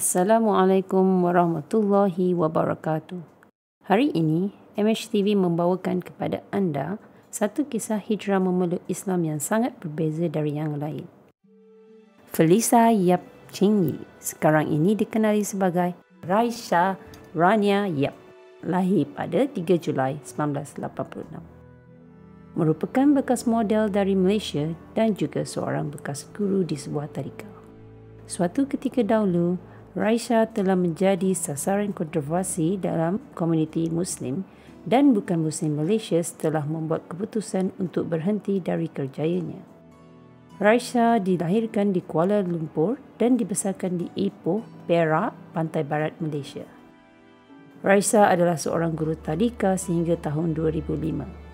Assalamualaikum warahmatullahi wabarakatuh. Hari ini, MHTV membawakan kepada anda satu kisah hijrah memeluk Islam yang sangat berbeza dari yang lain. Felisa Yap Ching Yi sekarang ini dikenali sebagai Raisha Rania Yap lahir pada 3 Julai 1986. Merupakan bekas model dari Malaysia dan juga seorang bekas guru di sebuah tadika. Suatu ketika dahulu, Raisha telah menjadi sasaran kontroversi dalam komuniti Muslim dan bukan Muslim Malaysia setelah membuat keputusan untuk berhenti dari kerjayanya. Raisha dilahirkan di Kuala Lumpur dan dibesarkan di Ipoh, Perak, pantai barat Malaysia. Raisa adalah seorang guru tadika sehingga tahun 2005.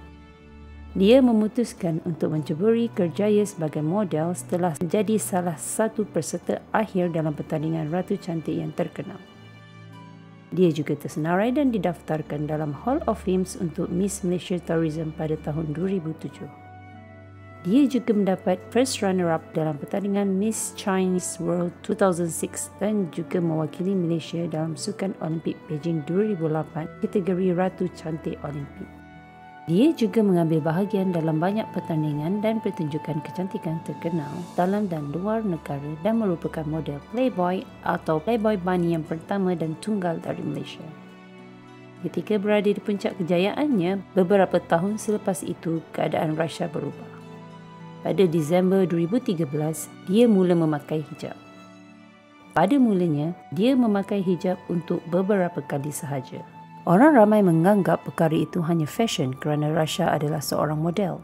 Dia memutuskan untuk menceburi kerjaya sebagai model setelah menjadi salah satu peserta akhir dalam pertandingan Ratu Cantik yang terkenal. Dia juga tersenarai dan didaftarkan dalam Hall of Fame untuk Miss Malaysia Tourism pada tahun 2007. Dia juga mendapat first runner-up dalam pertandingan Miss Chinese World 2006 dan juga mewakili Malaysia dalam Sukan Olimpik Beijing 2008 kategori Ratu Cantik Olimpik. Dia juga mengambil bahagian dalam banyak pertandingan dan pertunjukan kecantikan terkenal dalam dan luar negara dan merupakan model Playboy atau Playboy Bunny yang pertama dan tunggal dari Malaysia. Ketika berada di puncak kejayaannya, beberapa tahun selepas itu keadaan Rasha berubah. Pada Disember 2013, dia mula memakai hijab. Pada mulanya, dia memakai hijab untuk beberapa kali sahaja. Orang ramai menganggap perkara itu hanya fashion kerana Rasha adalah seorang model.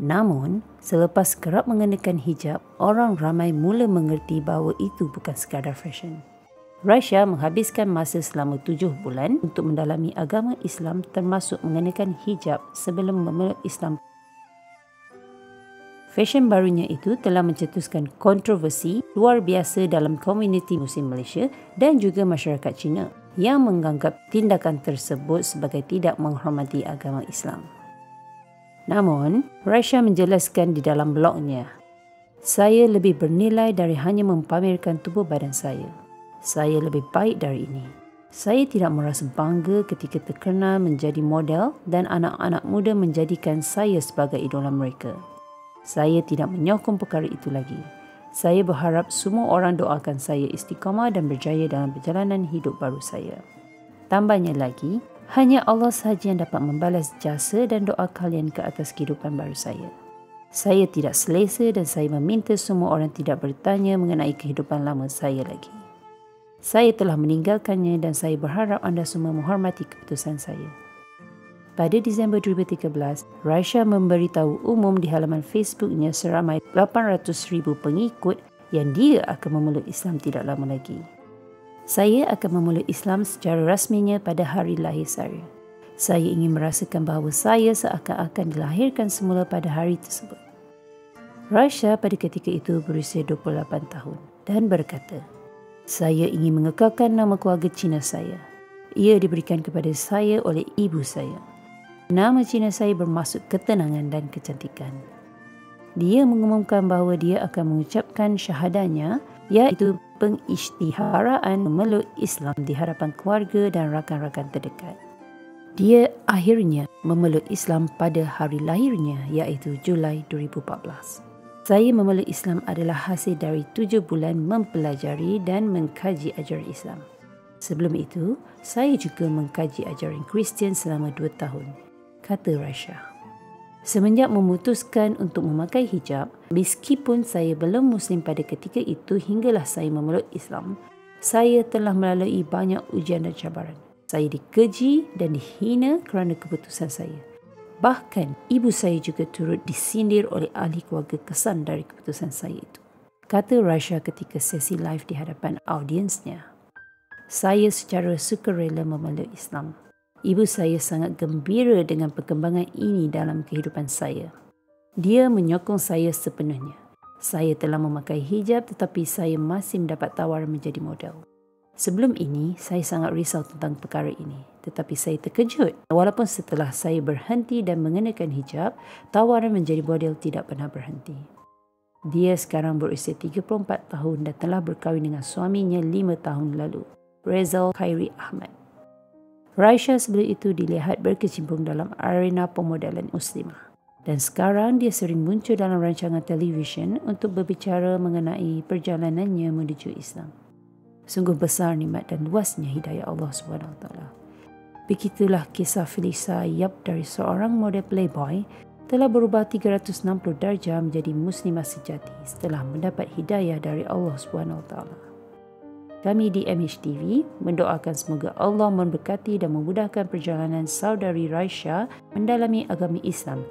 Namun, selepas kerap mengenakan hijab, orang ramai mula mengerti bahawa itu bukan sekadar fashion. Rasha menghabiskan masa selama tujuh bulan untuk mendalami agama Islam termasuk mengenakan hijab sebelum memeluk Islam. Fashion barunya itu telah mencetuskan kontroversi luar biasa dalam komuniti Muslim Malaysia dan juga masyarakat Cina yang menganggap tindakan tersebut sebagai tidak menghormati agama Islam. Namun, Rasha menjelaskan di dalam blognya, saya lebih bernilai dari hanya mempamerkan tubuh badan saya. Saya lebih baik dari ini. Saya tidak merasa bangga ketika terkenal menjadi model dan anak-anak muda menjadikan saya sebagai idola mereka. Saya tidak menyokong perkara itu lagi. Saya berharap semua orang doakan saya istiqamah dan berjaya dalam perjalanan hidup baru saya. Tambahnya lagi, hanya Allah sahaja yang dapat membalas jasa dan doa kalian ke atas kehidupan baru saya. Saya tidak selesa dan saya meminta semua orang tidak bertanya mengenai kehidupan lama saya lagi. Saya telah meninggalkannya dan saya berharap anda semua menghormati keputusan saya. Pada Disember 2013, Raisha memberitahu umum di halaman Facebooknya seramai 800,000 pengikut yang dia akan memeluk Islam tidak lama lagi. Saya akan memeluk Islam secara rasminya pada hari lahir saya. Saya ingin merasakan bahawa saya seakan-akan dilahirkan semula pada hari tersebut. Raisha pada ketika itu berusia 28 tahun dan berkata, Saya ingin mengekalkan nama keluarga Cina saya. Ia diberikan kepada saya oleh ibu saya. Nama Cina saya bermaksud ketenangan dan kecantikan. Dia mengumumkan bahawa dia akan mengucapkan syahadanya iaitu pengisytiharaan memeluk Islam di hadapan keluarga dan rakan-rakan terdekat. Dia akhirnya memeluk Islam pada hari lahirnya iaitu Julai 2014. Saya memeluk Islam adalah hasil dari tujuh bulan mempelajari dan mengkaji ajaran Islam. Sebelum itu, saya juga mengkaji ajaran Kristian selama dua tahun kata Rasha. Semenjak memutuskan untuk memakai hijab, meskipun saya belum muslim pada ketika itu hinggalah saya memeluk Islam, saya telah melalui banyak ujian dan cabaran. Saya dikeji dan dihina kerana keputusan saya. Bahkan, ibu saya juga turut disindir oleh ahli keluarga kesan dari keputusan saya itu. Kata Rasha ketika sesi live di hadapan audiensnya. Saya secara sukarela memeluk Islam. Ibu saya sangat gembira dengan perkembangan ini dalam kehidupan saya. Dia menyokong saya sepenuhnya. Saya telah memakai hijab tetapi saya masih mendapat tawaran menjadi model. Sebelum ini, saya sangat risau tentang perkara ini. Tetapi saya terkejut walaupun setelah saya berhenti dan mengenakan hijab, tawaran menjadi model tidak pernah berhenti. Dia sekarang berusia 34 tahun dan telah berkahwin dengan suaminya 5 tahun lalu, Rezal Khairi Ahmad. Raisha sebelum itu dilihat berkecimpung dalam arena pemodelan muslimah. Dan sekarang dia sering muncul dalam rancangan televisyen untuk berbicara mengenai perjalanannya menuju Islam. Sungguh besar nikmat dan luasnya hidayah Allah SWT. Begitulah kisah Felisa Yap dari seorang model playboy telah berubah 360 darjah menjadi muslimah sejati setelah mendapat hidayah dari Allah SWT. Kami di MHTV mendoakan semoga Allah memberkati dan memudahkan perjalanan saudari Raisha mendalami agama Islam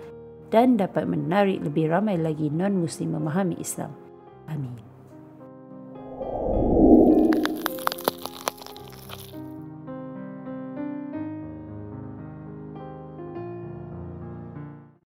dan dapat menarik lebih ramai lagi non-Muslim memahami Islam. Amin.